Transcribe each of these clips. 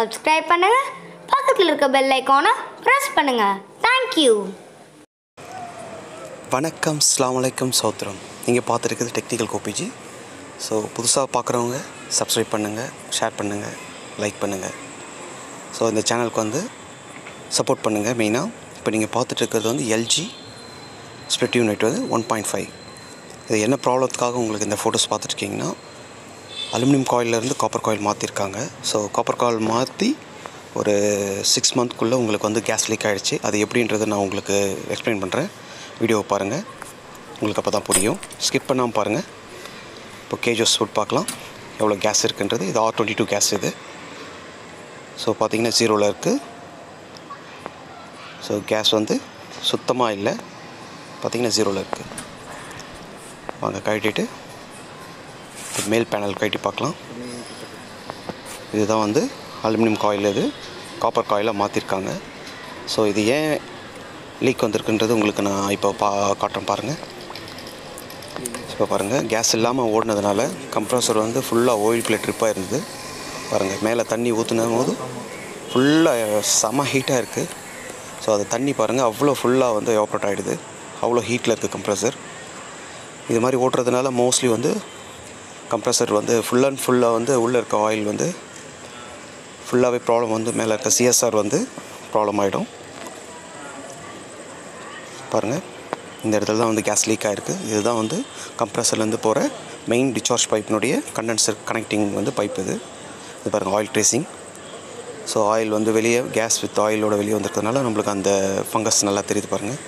Subscribe பண்ணுங்க. பக்கத்தில் இருக்க பெல் ஐக்கானை ப்ரெஸ் பண்ணுங்க. தேங்க்யூ வணக்கம். ஸ்லாம் அலைக்கும் சௌத்ரம் நீங்கள் பார்த்துருக்குது டெக்னிக்கல் கோபிஜி ஸோ புதுசாக பார்க்குறவங்க சப்ஸ்கிரைப் பண்ணுங்கள் ஷேர் பண்ணுங்கள் லைக் பண்ணுங்கள் ஸோ இந்த சேனலுக்கு வந்து சப்போர்ட் பண்ணுங்கள் மெயினாக இப்போ நீங்கள் பார்த்துட்டு இருக்கிறது வந்து எல்ஜி ஸ்ப்ளிட் யூனிட் வந்து ஒன் பாயிண்ட் ஃபைவ் இது என்ன ப்ராப்ளத்துக்காக உங்களுக்கு இந்த ஃபோட்டோஸ் பார்த்துட்ருக்கீங்கன்னா அலுமினியம் காயிலேருந்து காப்பர் காயில் மாற்றிருக்காங்க ஸோ காப்பர் காயில் மாற்றி ஒரு சிக்ஸ் மந்த்க்குள்ளே உங்களுக்கு வந்து கேஸ் லீக் ஆகிடுச்சு அது எப்படின்றத நான் உங்களுக்கு எக்ஸ்பிளைன் பண்ணுறேன் வீடியோவை பாருங்கள் உங்களுக்கு அப்போ தான் புரியும். ஸ்கிப் பண்ணாமல் பாருங்கள் இப்போ கேஜஸ் ஃபுட் பார்க்கலாம். எவ்வளோ கேஸ் இருக்குன்றது. இது ஆர் டுவெண்ட்டி டூ கேஸ் இது. ஸோ பார்த்திங்கன்னா ஜீரோவில் இருக்குது ஸோ கேஸ் வந்து சுத்தமாக இல்லை. பார்த்திங்கன்னா ஜீரோவில் இருக்குது வாங்க கழட்டிட்டு மேல் பேனல் கழட்டி பார்க்கலாம். இதுதான் வந்து அலுமினியம் காயில் இது. காப்பர் காயிலாக மாற்றிருக்காங்க ஸோ இது ஏன் லீக் வந்திருக்குன்றது உங்களுக்கு நான் இப்போ பா காட்டுறேன் பாருங்கள் இப்போ பாருங்கள் கேஸ் இல்லாமல் ஓடினதுனால கம்ப்ரஸர் வந்து ஃபுல்லாக ஓயில் பிளேட் ட்ரிப்பாக இருந்தது பாருங்கள் மேலே தண்ணி ஊற்றுன போது ஃபுல்லாக செம ஹீட்டாக இருக்குது ஸோ அது தண்ணி பாருங்கள் அவ்வளோ ஃபுல்லாக வந்து எவாப்ரேட் ஆகிடுது அவ்வளோ ஹீட்டில் இருக்குது கம்ப்ரஸர் இது மாதிரி ஓட்டுறதுனால மோஸ்ட்லி வந்து கம்ப்ரஸர் வந்து ஃபுல் அண்ட் ஃபுல்லாக வந்து உள்ளே இருக்க ஆயில் வந்து ஃபுல்லாகவே ப்ராப்ளம் வந்து மேலே இருக்க சிஎஸ்ஆர் வந்து ப்ராப்ளம் ஆகிடும் பாருங்கள் இந்த இடத்துல தான் வந்து கேஸ் லீக் ஆகிருக்கு இதுதான் வந்து கம்ப்ரஸர்லேருந்து போகிற மெயின் டிச்சார்ஜ் பைப்பினுடைய கண்டென்சர் கனெக்டிங் வந்து பைப் இது. இது பாருங்கள் ஆயில் ட்ரேசிங் ஸோ ஆயில் வந்து வெளியே கேஸ் வித் ஆயிலோட வெளியே வந்திருக்கிறதுனால நம்மளுக்கு அந்த ஃபங்கஸ் நல்லா தெரியுது பாருங்கள்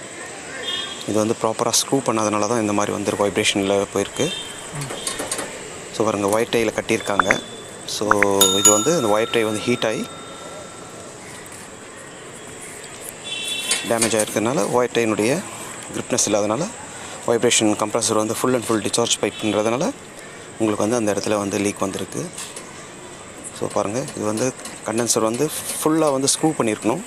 இது வந்து ப்ராப்பராக ஸ்க்ரூ பண்ணாதனால தான் இந்த மாதிரி வந்து வைப்ரேஷனில் போயிருக்கு. ஸோ பாருங்க ஒயர் டையில் கட்டியிருக்காங்க. ஸோ இது வந்து இந்த ஒயர் டை வந்து ஹீட் ஆகி டேமேஜ் ஆகிருக்கிறதுனால ஒயர் டைனுடைய கிரிப்னஸ் இல்லாதனால வைப்ரேஷன் கம்ப்ரஸர் வந்து ஃபுல் அண்ட் ஃபுல் டிச்சார்ஜ் பைப்புன்றதுனால உங்களுக்கு வந்து அந்த இடத்துல வந்து லீக் வந்திருக்கு. ஸோ பாருங்கள் இது வந்து கண்டென்சர் வந்து ஃபுல்லாக வந்து ஸ்க்ரூ பண்ணியிருக்கணும்.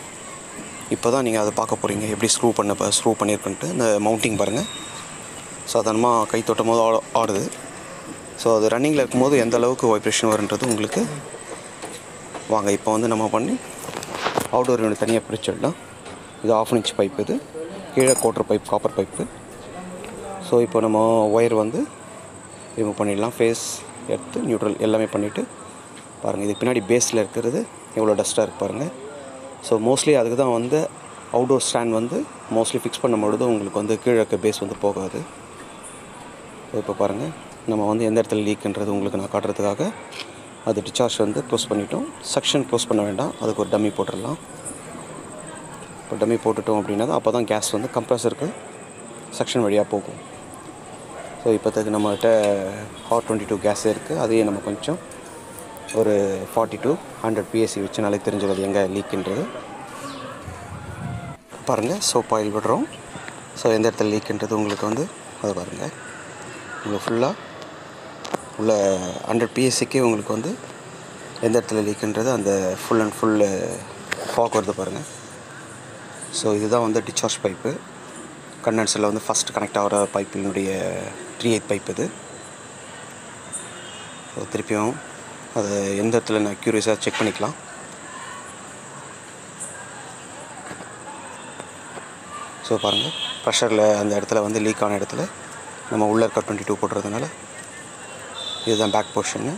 இப்போ தான் நீங்கள் அதை பார்க்க போகிறீங்க எப்படி ஸ்க்ரூ பண்ண ஸ்க்ரூ பண்ணியிருக்குன்ட்டு. இந்த மவுண்டிங் பாருங்கள் சாதாரணமாக கை தொட்டும் போது ஆடு ஆடுது. ஸோ அது ரன்னிங்கில் இருக்கும்போது எந்த அளவுக்கு வைப்ரேஷன் வருன்றது உங்களுக்கு வாங்க இப்போ வந்து நம்ம பண்ணி அவுடோர் யூனிட் தனியாக பிரிச்சிடலாம் இது ஆஃப் இன்ச் பைப் இது. கீழே quarter pipe copper pipe so இப்போ நம்ம ஒயர் வந்து ரிமூவ் பண்ணிடலாம். ஃபேஸ் எடுத்து நியூட்ரல் எல்லாமே பண்ணிவிட்டு பாருங்கள் இதுக்கு பின்னாடி பேஸில் இருக்கிறது. எவ்வளோ டஸ்ட்டாக இருக்கு பாருங்கள் ஸோ மோஸ்ட்லி அதுக்கு தான் வந்து அவுடோர் ஸ்டாண்ட் வந்து மோஸ்ட்லி ஃபிக்ஸ் பண்ணும்பொழுது உங்களுக்கு வந்து கீழே இருக்க பேஸ் வந்து போகாது. இப்போ பாருங்கள் நம்ம வந்து எந்த இடத்துல லீக்குன்றது உங்களுக்கு நான் காட்டுறதுக்காக அது டிச்சார்ஜ் வந்து க்ளோஸ் பண்ணிட்டோம். செக்ஷன் க்ளோஸ் பண்ண வேண்டாம். அதுக்கு ஒரு டம்மி போட்டுடலாம். இப்போ டம்மி போட்டுட்டோம் அப்படின்னா அப்போ தான் கேஸ் வந்து கம்ப்ரஸருக்கு செக்ஷன் வழியாக போகும். ஸோ இப்போதைக்கு நம்மகிட்ட ஹாட் டுவெண்ட்டி டூ கேஸ் இருக்குது அதையே நம்ம கொஞ்சம் ஒரு ஃபார்ட்டி டூ ஹண்ட்ரட் பிஎஸ்சி வச்சுனாலே தெரிஞ்சுக்கிறது எங்கே லீக்குன்றது பாருங்கள் சோப் ஆயில் விடுறோம். ஸோ எந்த இடத்துல லீக்குன்றது உங்களுக்கு வந்து அதை பாருங்கள் உங்களுக்கு ஃபுல்லாக உள்ள ஹண்ட்ரட் பிஎஸ்சிக்கே உங்களுக்கு வந்து எந்த இடத்துல லீக்குன்றது அந்த ஃபுல் அண்ட் ஃபுல்லு ஃபாக் வருது பாருங்கள் ஸோ இதுதான் வந்து டிச்சார்ஜ் பைப்பு கண்டென்சரில் வந்து ஃபஸ்ட் கனெக்ட் ஆகிற பைப்பினுடைய த்ரீ எயிட் பைப் இது. ஸோ திருப்பியும் அதை எந்த இடத்துல நான் க்யூரியஸாக செக் பண்ணிக்கலாம். ஸோ பாருங்கள் ப்ரெஷரில் அந்த இடத்துல வந்து லீக் ஆன இடத்துல நம்ம உள்ளே இருக்க டுவெண்ட்டி டூ போடுறதுனால இதுதான் பேக் போர்ஷனு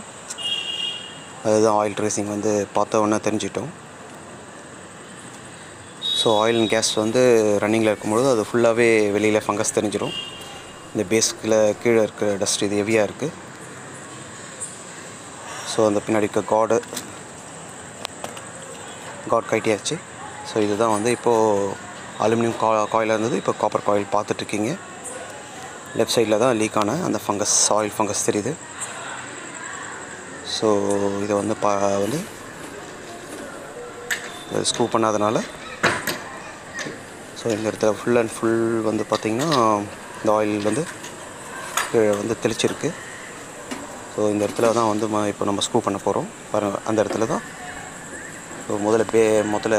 அதுதான் ஆயில் ட்ரேசிங் வந்து பார்த்த உடனே தெரிஞ்சிட்டோம். ஸோ ஆயில் அண்ட் கேஸ் வந்து ரன்னிங்கில் இருக்கும்பொழுது அது ஃபுல்லாகவே வெளியில் ஃபங்கஸ் தெரிஞ்சிடும் இந்த பேஸ்கில் கீழே இருக்கிற டஸ்ட் இது ஹெவியாக இருக்குது ஸோ அந்த பின்னாடி இருக்க காடு காட் கைட்டியாச்சு ஸோ இதுதான் வந்து இப்போது அலுமினியம் கா காயில் இருந்தது. இப்போ காப்பர் காயில் பார்த்துட்ருக்கீங்க லெஃப்ட் சைடில் தான் லீக் ஆன அந்த ஃபங்கஸ் ஆயில் ஃபங்கஸ் தெரியுது. ஸோ இதை வந்து பா வந்து ஸ்க்ரூ பண்ணாதனால ஸோ இந்த இடத்துல ஃபுல் அண்ட் ஃபுல் வந்து பார்த்திங்கன்னா இந்த ஆயில் வந்து கீழே வந்து தெளிச்சிருக்கு. ஸோ இந்த இடத்துல தான் வந்து இப்போ நம்ம ஸ்க்ரூ பண்ண போகிறோம் பாருங்கள் அந்த இடத்துல தான் ஸோ முதல்ல பே முதல்ல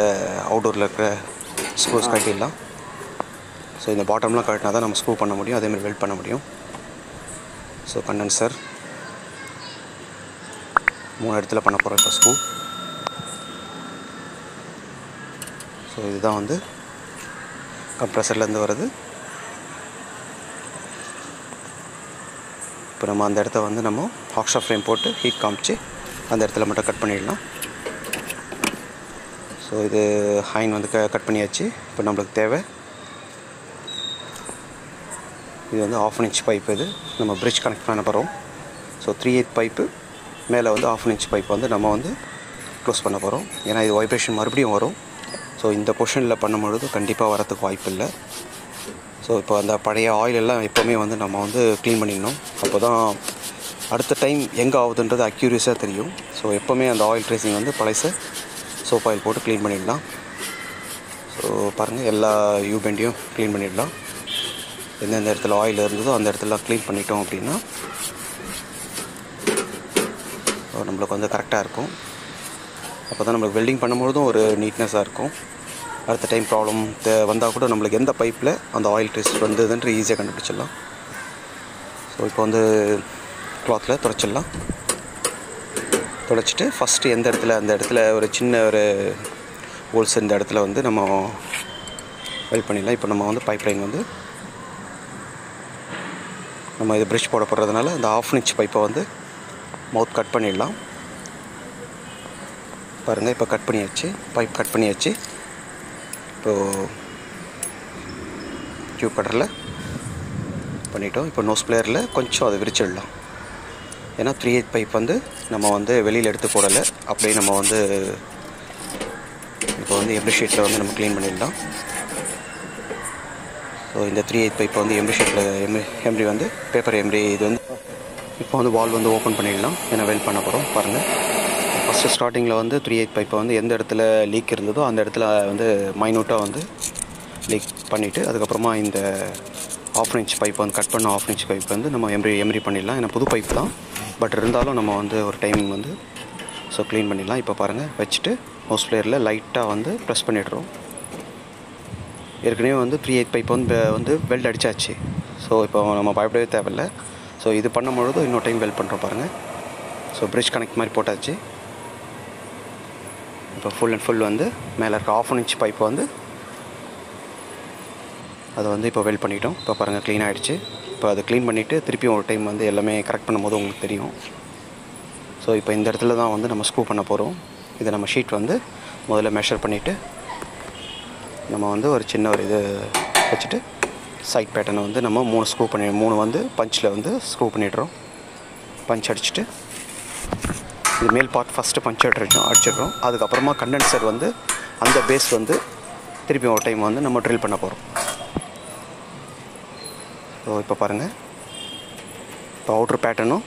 அவுடோரில் இருக்கிற ஸ்க்ரூஸ் கட்டிடலாம் ஸோ இந்த பாட்டம்லாம் கட்டினா தான் நம்ம ஸ்க்ரூ பண்ண முடியும். அதேமாதிரி வெல்ட் பண்ண முடியும். ஸோ கண்டென்சர் மூணு இடத்துல பண்ண போகிறோம் ஃபஸ்ட்டும் ஸோ இதுதான் வந்து கம்ப்ரெஷர்லேருந்து வருது. இப்போ நம்ம அந்த இடத்த வந்து நம்ம ஹாக்ஷா ஃப்ரேம் போட்டு ஹீட் காமிச்சு அந்த இடத்துல மட்டும் கட் பண்ணிடலாம். ஸோ இது ஹைன் வந்து க கட் பண்ணியாச்சு. இப்போ நம்மளுக்கு தேவை. இது வந்து ஆஃப் இன்ச் பைப் இது. நம்ம பிரிட்ஜ் கனெக்ட் பண்ண போகிறோம் ஸோ த்ரீ எயிட் பைப்பு மேலே வந்து ஆஃப் இன்ச் பைப் வந்து நம்ம வந்து க்ளோஸ் பண்ண போகிறோம் ஏன்னா இது வைப்ரேஷன் மறுபடியும் வரும். ஸோ இந்த பொசிஷனில் பண்ணும்பொழுது கண்டிப்பாக வரத்துக்கு வாய்ப்பு இல்லை. ஸோ இப்போ அந்த பழைய ஆயில் எல்லாம் எப்போவுமே வந்து நம்ம வந்து க்ளீன் பண்ணிடணும். அப்போ தான் அடுத்த டைம் எங்கே ஆகுதுன்றது அக்யூரியஸாக தெரியும். ஸோ எப்போவுமே அந்த ஆயில் ட்ரேசிங் வந்து பழைச சோப் ஆயில் போட்டு க்ளீன் பண்ணிடலாம். ஸோ பாருங்கள் எல்லா யூபெண்டையும் க்ளீன் பண்ணிடலாம். எந்தெந்த இடத்துல ஆயில் இருந்ததோ அந்த இடத்துல க்ளீன் பண்ணிட்டோம் அப்படின்னா ஸோ நம்மளுக்கு வந்து கரெக்டாக இருக்கும். அப்போ தான் நம்மளுக்கு வெல்டிங் பண்ணும்பொழுதும் ஒரு நீட்னஸாக இருக்கும். அடுத்த டைம் ப்ராப்ளம் வந்தால் கூட நம்மளுக்கு எந்த பைப்பில் அந்த ஆயில் டெஸ்ட் வந்ததுன்ட்டு ஈஸியாக கண்டுபிடிச்சிடலாம். ஸோ இப்போ வந்து கிளாத்தில் துடைச்சிடலாம். துடைச்சிட்டு ஃபஸ்ட்டு எந்த இடத்துல அந்த இடத்துல ஒரு சின்ன ஒரு ஹோல்ஸ் இந்த இடத்துல வந்து நம்ம வெல் பண்ணிடலாம். இப்போ நம்ம வந்து பைப் லைன் வந்து நம்ம இது பிரிட்ஜ் போட போடுறதுனால இந்த ஆஃப் இன்ச் பைப்பை வந்து மவுத் கட் பண்ணிடலாம். பாருங்கள் இப்போ கட் பண்ணியாச்சு. பைப் கட் பண்ணியாச்சு. இப்போது டியூப் கட்டரில் பண்ணிட்டோம். இப்போ நோஸ் பிளேயரில் கொஞ்சம் அதை விரிச்சிடலாம். ஏன்னா த்ரீ எயிட் பைப் வந்து நம்ம வந்து வெளியில் எடுத்து போடலை. அப்படியே நம்ம வந்து இப்போ வந்து எம்ரி ஷீட்டில் வந்து நம்ம க்ளீன் பண்ணிடலாம். ஸோ இந்த த்ரீ எயிட் பைப்பை வந்து எம்ரி ஷீட்டில் எம்ரி எம்ரி வந்து பேப்பர் எம்ரி இது வந்து இப்போ வந்து வால் வந்து ஓப்பன் பண்ணிடலாம். ஏன்னா வெல்ட் பண்ண போகிறோம் பாருங்கள் ஃபஸ்ட்டு ஸ்டார்டிங்கில் வந்து த்ரீ எயிட் பைப்பை வந்து எந்த இடத்துல லீக் இருந்ததோ அந்த இடத்துல வந்து மைனூட்டாக வந்து லீக் பண்ணிவிட்டு அதுக்கப்புறமா இந்த ஆஃப் இன்ச் பைப் வந்து கட் பண்ண ஆஃப் இன்ச் பைப் வந்து நம்ம எம்ரி எம்ரி பண்ணிடலாம். ஏன்னா புது பைப் தான். பட் இருந்தாலும் நம்ம வந்து ஒரு டைம் வந்து ஸோ க்ளீன் பண்ணிடலாம். இப்போ பாருங்கள் வச்சுட்டு ஹோஸ் பிளேயரில் லைட்டாக வந்து ப்ரெஸ் பண்ணிடுறோம். ஏற்கனவே வந்து த்ரீ எயிட் பைப் வந்து வந்து வெல்ட் அடித்தாச்சு ஸோ இப்போ நம்ம பயப்படவே தேவையில்லை. ஸோ இது பண்ணும்பொழுது இன்னொரு டைம் வெல்ட் பண்ணுறோம் பாருங்கள் ஸோ பிரிட்ஜ் கனெக்ட் மாதிரி போட்டாச்சு. இப்போ ஃபுல் அண்ட் ஃபுல் வந்து மேலே இருக்க ஆஃப் இன்ச் பைப்பை வந்து அதை வந்து இப்போ வெல் பண்ணிட்டோம். இப்போ பாருங்கள் க்ளீன் ஆகிடுச்சு இப்போ அதை க்ளீன் பண்ணிவிட்டு திருப்பியும் ஒரு டைம் வந்து எல்லாமே கரெக்ட் பண்ணும்போது உங்களுக்கு தெரியும். ஸோ இப்போ இந்த இடத்துல தான் வந்து நம்ம ஸ்க்ரூ பண்ண போகிறோம் இதை நம்ம ஷீட் வந்து முதல்ல மெஷர் பண்ணிவிட்டு நம்ம வந்து ஒரு சின்ன ஒரு இது வச்சுட்டு சைட் பேட்டர்னை வந்து நம்ம மூணு ஸ்க்ரூ பண்ணி மூணு வந்து பஞ்சில் வந்து ஸ்க்ரூ பண்ணிடுறோம். பஞ்ச் அடிச்சுட்டு இது மேல் பார்ட் ஃபஸ்ட்டு பஞ்ச் அடிச்சோம் அடிச்சிடுறோம். அதுக்கப்புறமா கண்டென்சர் வந்து அந்த பேஸ் வந்து திருப்பி ஒரு டைம் வந்து நம்ம ட்ரில் பண்ண போகிறோம் ஸோ இப்போ பாருங்கள் இப்போ அவுட்ரு பேட்டர்னும்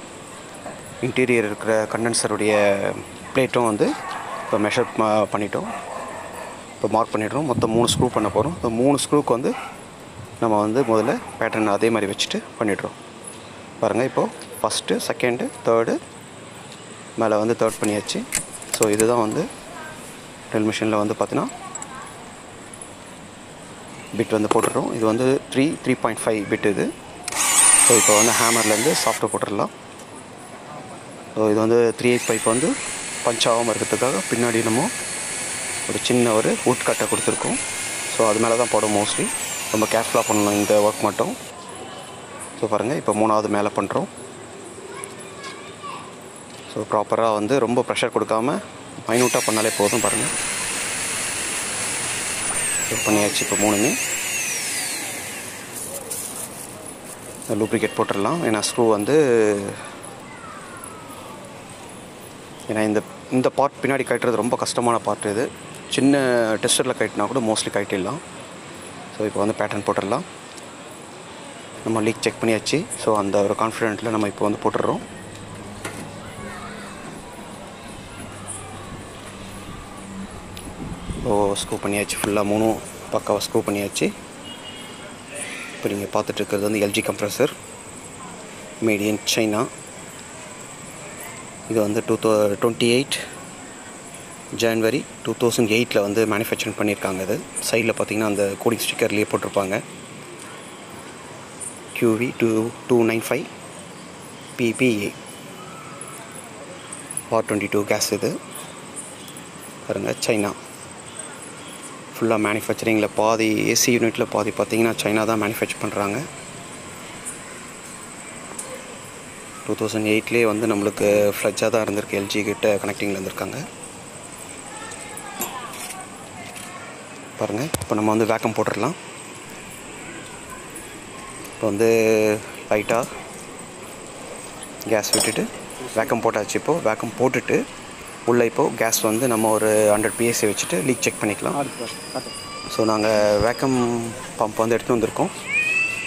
இன்டீரியர் இருக்கிற கண்டென்சருடைய பிளேட்டும் வந்து இப்போ மெஷர் பண்ணிட்டோம். இப்போ மார்க் பண்ணிடுறோம். மொத்தம் மூணு ஸ்க்ரூ பண்ண போகிறோம் இந்த மூணு ஸ்க்ரூக்கு வந்து நம்ம வந்து முதல்ல பேட்டர்ன் அதே மாதிரி வச்சுட்டு பண்ணிடுறோம். பாருங்கள் இப்போது ஃபஸ்ட்டு செகண்டு தேர்டு மேலே வந்து தேர்ட் பண்ணியாச்சு. ஸோ இதுதான் வந்து ட்ரில் மிஷினில் வந்து பார்த்தீங்கன்னா பிட் வந்து போட்டுடுறோம். இது வந்து three three point five bit இது. ஸோ இப்போ வந்து ஹேமர்லேருந்து சாஃப்டாக போட்டுடலாம். ஸோ இது வந்து த்ரீ எயிட் பைப் வந்து பஞ்ச் ஆகாமல் இருக்கிறதுக்காக பின்னாடி நம்ம ஒரு சின்ன ஒரு உட் கட்டை கொடுத்துருக்கோம். ஸோ அது மேலே தான் போடும் மோஸ்ட்லி ரொம்ப கேர்ஃபுல்லாக பண்ணணும். இந்த ஒர்க் மட்டும். ஸோ பாருங்கள் இப்போ மூணாவது மேலே பண்ணுறோம் ஸோ ப்ராப்பராக வந்து ரொம்ப ப்ரெஷர் கொடுக்காம மைனூட்டாக பண்ணாலே போதும் பாருங்கள் ஸோ பண்ணியாச்சு இப்போ மூணுமே. லூப்ரிகேட் போட்டுடலாம். ஏன்னா ஸ்க்ரூ வந்து ஏன்னா இந்த இந்த பார்ட் பின்னாடி கட்டுறது ரொம்ப கஷ்டமான பார்ட் இது. சின்ன டெஸ்டரில் கட்டினா கூட மோஸ்ட்லி கட்டிடலாம் ஸோ இப்போ வந்து பேட்டர்ன் போட்டுடலாம். நம்ம லீக் செக் பண்ணியாச்சு. ஸோ அந்த ஒரு கான்ஃபிடென்ட்டில் நம்ம இப்போ வந்து போட்டுடுறோம். ஓ ஸ்க்ரூ பண்ணியாச்சு. ஃபுல்லாக மூணும் பக்காவாக ஸ்க்ரூ பண்ணியாச்சு. இப்போ நீங்கள் பார்த்துட்ருக்கிறது வந்து LG compressor made in China இது வந்து two thou twenty eight January two thousand எயிட்டில் வந்து மேனுஃபேக்சரிங் பண்ணியிருக்காங்க இது சைடில் பார்த்தீங்கன்னா அந்த கோடிங் ஸ்டிக்கர்லேயே போட்டிருப்பாங்க. QV two two nine five PBA R twenty two gas இது. பாருங்கள் சைனா ஃபுல்லாக மேனுஃபேக்சரிங்கில் பாதி ஏசி யூனிட்டில் பாதி பார்த்தீங்கன்னா சைனா தான் மேனுஃபேக்சர் பண்ணுறாங்க டூ தௌசண்ட் எயிட்லேயே வந்து நம்மளுக்கு ஃப்ளட்ஜாக தான் இருந்திருக்கு எல்ஜி கிட்ட கனெக்டிங்கில் இருந்திருக்காங்க. பாருங்கள் இப்போ நம்ம வந்து வேக்கம் போட்டுடலாம். இப்போ வந்து லைட்டாக கேஸ் விட்டுட்டு வேக்கம் போட்டாச்சு இப்போது வேக்கம் போட்டுட்டு உள்ளே இப்போது கேஸ் வந்து நம்ம ஒரு ஹண்ட்ரட் பிஎஸ்சி வச்சுட்டு லீக் செக் பண்ணிக்கலாம். ஸோ நாங்கள் வேக்கம் பம்ப் வந்து எடுத்து வந்திருக்கோம்.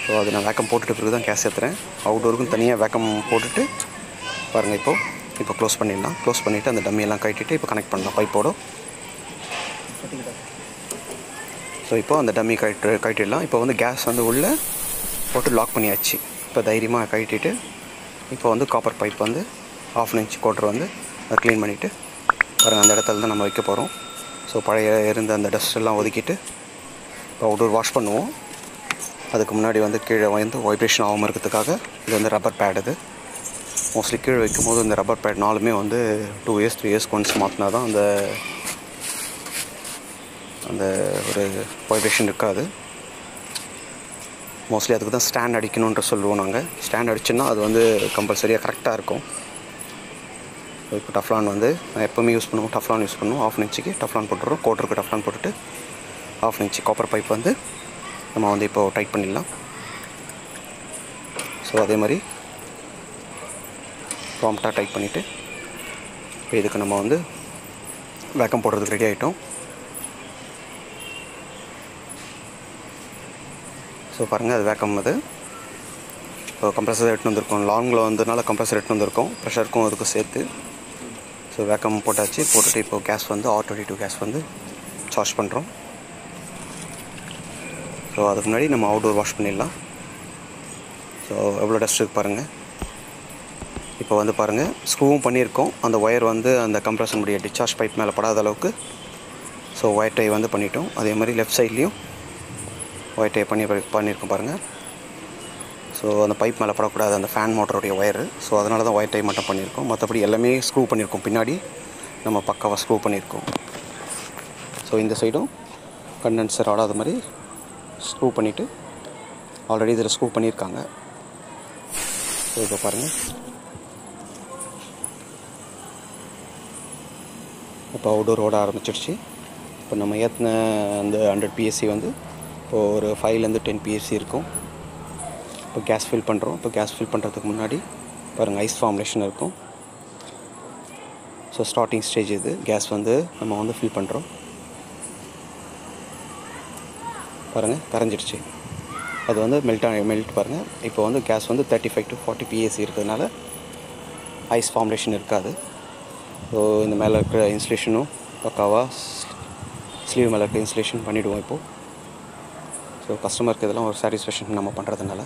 ஸோ அது நான் வேக்கம் போட்டுட்டு பிறகு தான் கேஸ் ஏற்றுறேன் அவுட்டோருக்கும் தனியாக வேக்கம் போட்டுட்டு பாருங்கள் இப்போது இப்போ க்ளோஸ் பண்ணிடலாம். க்ளோஸ் பண்ணிவிட்டு அந்த டம்மியெல்லாம் கட்டிட்டு இப்போ கனெக்ட் பண்ணலாம் பைப்போட ஸோ இப்போ அந்த டம்மி கட்டு கட்டிடலாம் இப்போ வந்து கேஸ் வந்து உள்ளே போட்டு லாக் பண்ணியாச்சு. இப்போ தைரியமாக கட்டிட்டு இப்போ வந்து காப்பர் பைப் வந்து ஆஃப் இன்ச் கோட்டர் வந்து அதை க்ளீன் பண்ணிவிட்டு பாருங்கள் அந்த இடத்துல தான் நம்ம வைக்க போகிறோம் ஸோ பழைய இருந்த அந்த டஸ்ட்டெல்லாம் ஒதுக்கிட்டு இப்போ அவுட்டோர் வாஷ் பண்ணுவோம். அதுக்கு முன்னாடி வந்து கீழே வந்து வைப்ரேஷன் ஆகாமல் இருக்கிறதுக்காக இது வந்து ரப்பர் பேட் இது. மோஸ்ட்லி கீழே வைக்கும்போது இந்த ரப்பர் பேட் நாலுமே வந்து two years three years once மாற்றினா தான் அந்த அந்த ஒரு வைப்ரேஷன் இருக்காது. மோஸ்ட்லி அதுக்கு தான் ஸ்டாண்ட் அடிக்கணுன்ற சொல்லுவோம் நாங்கள் ஸ்டாண்ட் அடிச்சுன்னா அது வந்து கம்பல்சரியாக கரெக்டாக இருக்கும். இப்போ டஃப்லான் வந்து நான் எப்போவுமே யூஸ் பண்ணுவோம். டஃப்லான் யூஸ் பண்ணுவோம். ஆஃப் இன்ச்சுக்கு டஃப்லான் போட்டுருவோம் கோட்டருக்கு டஃப்லான் போட்டுட்டு ஆஃப் இன்ச்சு காப்பர் பைப் வந்து நம்ம வந்து இப்போது டைட் பண்ணிடலாம். ஸோ அதே மாதிரி ப்ராம்ப்டாக டைட் பண்ணிவிட்டு இப்போ இதுக்கு நம்ம வந்து வேக்கம் போடுறதுக்கு ரெடி ஆகிட்டோம் ஸோ பாருங்கள் அது வேக்கம் அது இப்போ கம்ப்ரஸர் எடுத்துன்னு வந்திருக்கோம். லாங்கில் வந்ததுனால கம்ப்ரஸர் எடுத்துன்னு வந்திருக்கோம். ப்ரெஷருக்கும் அதுக்கும் சேர்த்து. ஸோ வேக்கம் போட்டாச்சு. போட்டுட்டு இப்போ கேஸ் வந்து ஆர் டுவெண்ட்டி டூ கேஸ் வந்து சார்ஜ் பண்ணுறோம் ஸோ அதுக்கு முன்னாடி நம்ம அவுடோர் வாஷ் பண்ணிடலாம். ஸோ எவ்வளோ டஸ்ட் இருக்கு பாருங்கள் இப்போ வந்து பாருங்கள் ஸ்க்ரூவும் பண்ணியிருக்கோம். அந்த ஒயர் வந்து அந்த கம்ப்ரஷனுடைய டிஸ்சார்ஜ் பைப் மேலே படாத அளவுக்கு. ஸோ ஒயர் டை வந்து பண்ணிட்டோம். அதே மாதிரி லெஃப்ட் சைட்லேயும் ஒயர் டை பண்ணி பண்ணியிருக்கோம் பாருங்கள் ஸோ அந்த பைப் மேலே படக்கூடாது அந்த ஃபேன் மோட்டருடைய ஒயரு ஸோ அதனால தான் ஒயர் டை மட்டும் பண்ணியிருக்கோம். மற்றபடி எல்லாமே ஸ்க்ரூ பண்ணியிருக்கோம். பின்னாடி நம்ம பக்காவாக ஸ்க்ரூ பண்ணியிருக்கோம். ஸோ இந்த சைடும் கண்டென்சர் ஆடாத மாதிரி ஸ்க்ரூ பண்ணிவிட்டு ஆல்ரெடி இதில் ஸ்க்ரூ பண்ணியிருக்காங்க. ஸோ இப்போ பாருங்கள் இப்போ அவுடோர் ஓட ஆரம்பிச்சிடுச்சு இப்போ நம்ம ஏற்றின அந்த ஹண்ட்ரட் பிஎஸ்சி வந்து இப்போ ஒரு ஃபைவ்லேருந்து டென் பிஎஸ்சி இருக்கும். இப்போ கேஸ் ஃபில் பண்ணுறோம் இப்போ கேஸ் ஃபில் பண்ணுறதுக்கு முன்னாடி பாருங்கள் ஐஸ் ஃபார்முலேஷன் இருக்கும். ஸோ ஸ்டார்டிங் ஸ்டேஜ் இது. கேஸ் வந்து நம்ம வந்து ஃபில் பண்ணுறோம் பாருங்கள் கரைஞ்சிடுச்சு. அது வந்து மெல்ட் ஆகி மெல்ட் பாருங்கள் இப்போ வந்து கேஸ் வந்து thirty five to forty PSI இருக்கிறதுனால ஐஸ் ஃபார்முலேஷன் இருக்காது. ஸோ இந்த மேலே இருக்கிற இன்சுலேஷனும் பக்காவாக ஸ்லீவ் மேலே இருக்கிற இன்சுலேஷன் பண்ணிவிடுவோம் இப்போது ஸோ கஸ்டமருக்கு இதெல்லாம் ஒரு சாட்டிஸ்ஃபேக்ஷன் நம்ம பண்ணுறதுனால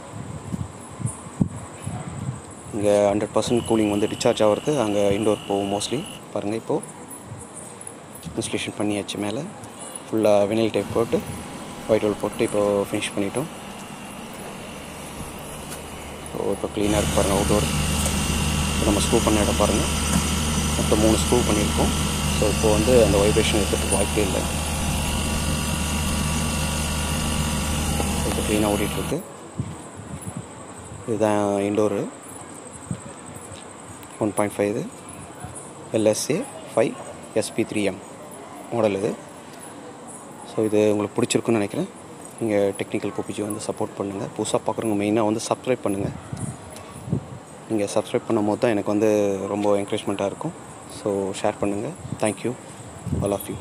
இங்கே ஹண்ட்ரட் பர்சன்ட் கூலிங் வந்து டிஸ்சார்ஜ் ஆகிறது அங்கே இன்டோர் போகும் மோஸ்ட்லி பாருங்கள் இப்போது இன்ஸ்டலேஷன் பண்ணியாச்சு மேலே. ஃபுல்லாக வினைல் டைப் போட்டு ஒயிட் ரோல் போட்டு இப்போது ஃபினிஷ் பண்ணிட்டோம். ஸோ இப்போ க்ளீனாக இருக்கு பாருங்கள் அவுட்டோர் இப்போ நம்ம ஸ்க்ரூ பண்ண இடம் பாருங்கள் மொத்தம் மூணு ஸ்க்ரூ பண்ணியிருக்கோம். ஸோ இப்போது வந்து அந்த வைப்ரேஷன் இருக்கிறதுக்கு வாய்ப்பே இல்லை இப்போ க்ளீனாக ஓடிட்டுருக்கு. இதுதான் இண்டோரு ஒன் பாயிண்ட் ஃபைவ் இது. LSA five SP three M model இது. ஸோ இது உங்களுக்கு பிடிச்சிருக்குன்னு நினைக்கிறேன். நீங்கள் டெக்னிக்கல் கோபிஜி வந்து சப்போர்ட் பண்ணுங்கள் புதுசாக பார்க்குறவங்க மெயினாக வந்து சப்ஸ்கிரைப் பண்ணுங்கள் நீங்கள் சப்ஸ்கிரைப் பண்ணும்போது தான் எனக்கு வந்து ரொம்ப என்கரேஜ்மெண்ட்டாக இருக்கும். ஸோ ஷேர் பண்ணுங்கள் thank you all of you